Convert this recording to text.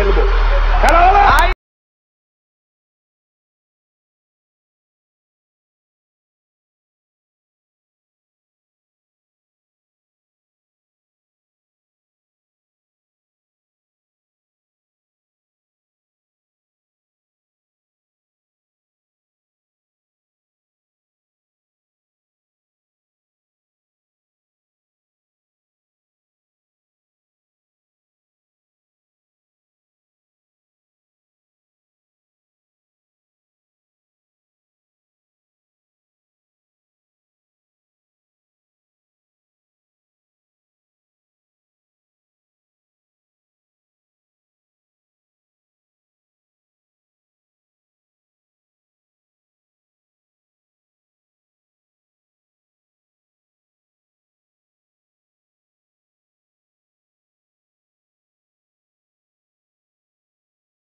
ফেলবো খেলা হবে